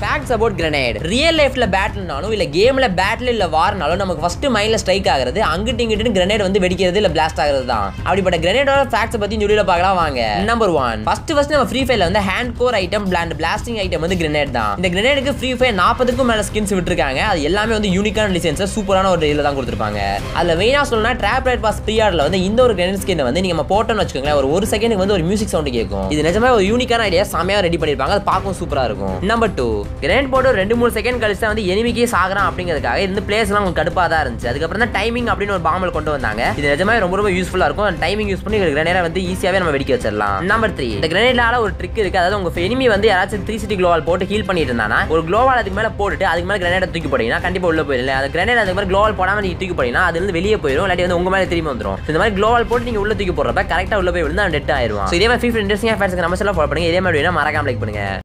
Facts about grenade real லைஃப்ல பேட்டில்னாலும் இல்ல கேம்ல பேட்டில் இல்ல வார்னாலும் நமக்கு ஃபர்ஸ்ட் மைண்ட்ல ஸ்ட்ரைக் ஆகுறது அங்கிட்டு இங்கிட்டு கிரனேட் வந்து வெடிக்கிறது இல்ல பிளாஸ்ட் ஆகுறது தான். அப்படிப்பட்ட கிரனேடோட ஃபேக்ட்ஸ் பத்தி இந்த பார்க்கலாம் வாங்க. நம்பர் ஒன் ஃபர்ஸ்ட் ஃபர்ஸ்ட் நம்ம ஃப்ரீ ஃபயர்ல வந்து hand core item plant blasting item வந்து கிரனேட் தான். இந்த கிரனேடுக்கு ஃப்ரீ ஃபயர் நாற்பதுக்கும் மேல ஸ்கின்ஸ் விட்டுருக்காங்க. அது எல்லாமே வந்து யூனிக்கான டிசைன்ஸ் சூப்பரான ஒரு இதில் தான் கொடுத்துருப்பாங்க. அதுல மெயினா சொல்லணும்னா ட்ராப் ரைட் பாஸ் ப்ரீஆர்ல வந்து இந்த ஒரு கிரனேட் ஸ்கின் வந்து நீங்க போட்டோன்னு வச்சுக்கோங்களேன் ஒரு ஒரு செகண்டுக்கு வந்து ஒரு மியூசிக் சவுண்ட் கேட்கும். இது நிஜமா ஒரு யூனிக்கான ஐடியா செமையா ரெடி பண்ணிருப்பாங்க. அது பார்க்கவும் சூப்பரா இருக்கும். நம்பர் டூ கிரேட் போட்டு ஒரு ரெண்டு மூணு செகண்ட் கழிச்சு தான் வந்து எனிமிக்கே சாகிறான் அப்படிங்கிறதுக்காக இந்த பிளேஸ்லாம் உங்களுக்கு கடுப்பாக தான் இருந்துச்சு. அதுக்கப்புறம் தான் டைமிங் அப்படின்னு ஒரு பாம்பல் கொண்டு வந்தாங்க. இது நிஜமே ரொம்ப ரொம்ப யூஸ்ஃபுல்லாக இருக்கும். டைமிங் யூஸ் பண்ணி கிரனேடை வந்து ஈஸியாகவே நம்ம வெடிக்க வச்சிடலாம். நம்பர் த்ரீ இந்த கிரனேட்லால ஒரு ட்ரிக் இருக்கு. அதாவது உங்க எனிமி வந்து யாராச்சும் த்ரீ சிட்டி குளோவால் போட்டு ஹீல் பண்ணிட்டு இருந்தானா ஒரு குளோவால் அதுக்கு மேலே போட்டுட்டு அதுக்கு மேலே கிரனேட் தூக்கி போட்டீங்கன்னா கண்டிப்பாக உள்ள போயிடல அந்த கிரனேட் அதுக்கு மேலே குளோவால் போடாமல் நீங்கள் தூக்கி போட்டீங்கன்னா அது வந்து வெளியே போயிடும் இல்லாட்டி வந்து உங்க மேலே திரும்பி வந்துடும் இந்த மாதிரி குளோவால் போட்டு நீங்கள் உள்ள தூக்கி போடுறப்ப கரெக்டாக உள்ள போய் விழுந்து அவன் டெட் ஆயிரும் இதே மாதிரி ஃபிஃப்டி இன்ட்ரெஸ்டிங்காக ஃபேன்ஸ்க்கு நம்ம எல்லாம் ஃபாலோ பண்ணுங்க. இதே மாதிரி வேணும் மறக்காம லைக் பண்ணுங்க.